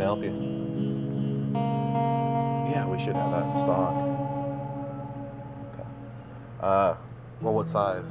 can I help you? Yeah, we should have that in stock. Okay. Uh, well, what size?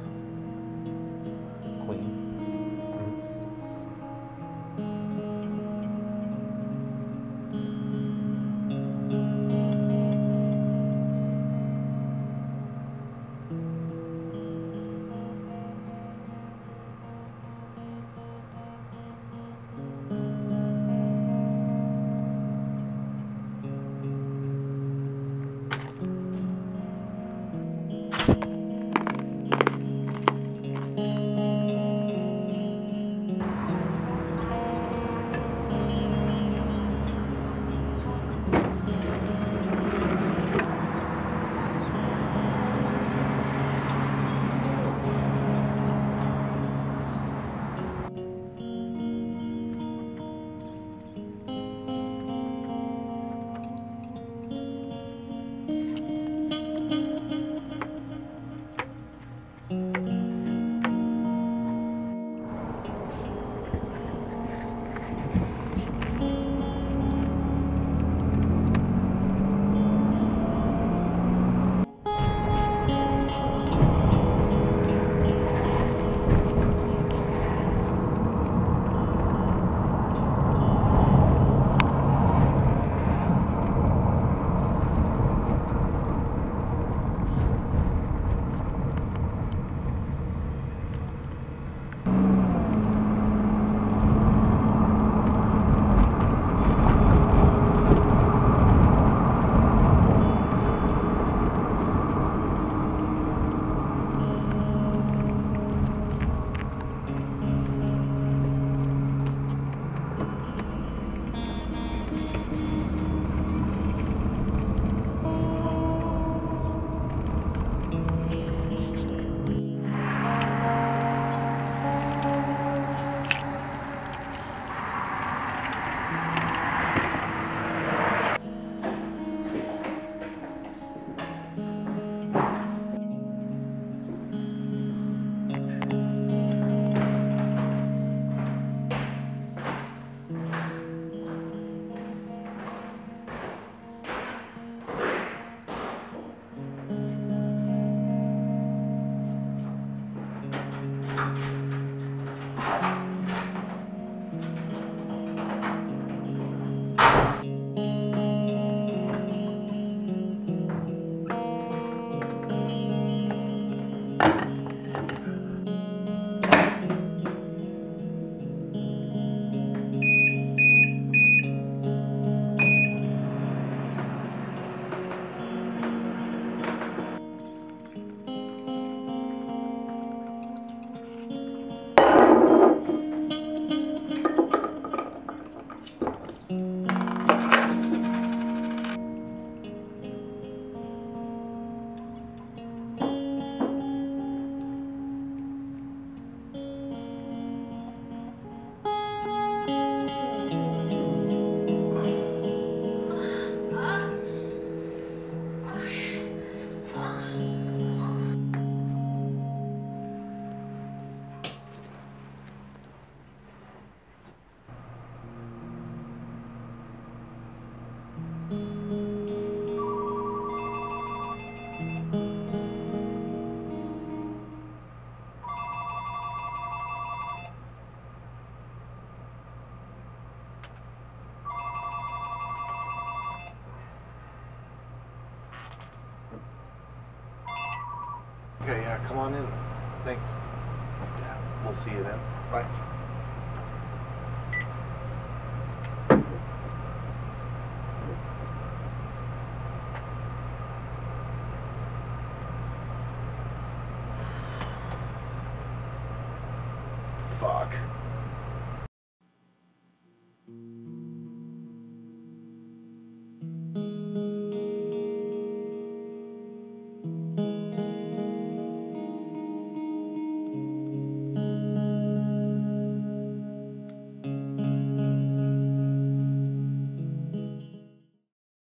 Okay, yeah, come on in. Thanks. Yeah, we'll see you then. Bye.